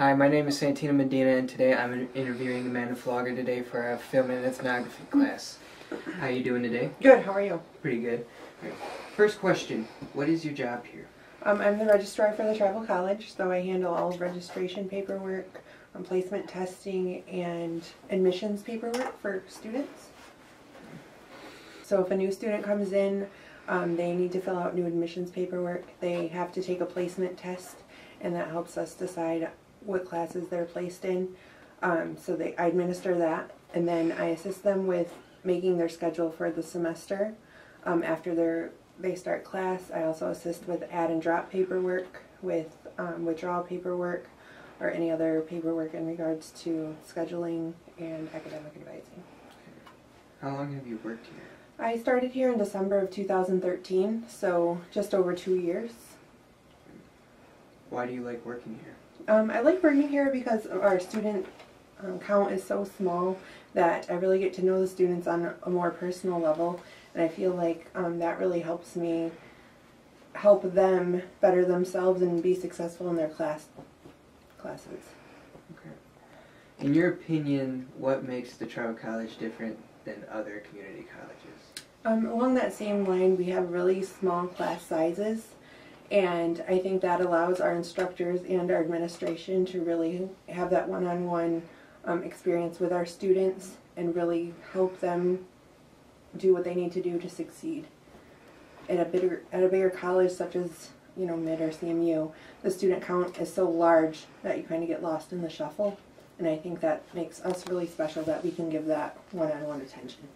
Hi, my name is Santino Medina, and today I'm interviewing Amanda Flaugher today for our film and ethnography class. How are you doing today? Good, how are you? Pretty good. First question: What is your job here? Um, I'm the registrar for the Tribal College, so I handle all registration paperwork, placement testing, and admissions paperwork for students. So if a new student comes in, um, they need to fill out new admissions paperwork. They have to take a placement test, and that helps us decide what classes they're placed in. Um, so they, I administer that, and then I assist them with making their schedule for the semester. Um, after they're, they start class, I also assist with add and drop paperwork, with um, withdrawal paperwork, or any other paperwork in regards to scheduling and academic advising. How long have you worked here? I started here in December of 2013, so just over two years. Why do you like working here? Um, I like working here because our student um, count is so small that I really get to know the students on a more personal level, and I feel like um, that really helps me help them better themselves and be successful in their class classes. Okay. In your opinion, what makes the Tribal College different than other community colleges? Um, along that same line, we have really small class sizes, and I think that allows our instructors and our administration to really have that one-on-one um, experience with our students and really help them do what they need to do to succeed. At a bigger at a bigger college such as you know Mid or CMU, the student count is so large that you kind of get lost in the shuffle, and I think that makes us really special that we can give that one-on-one attention.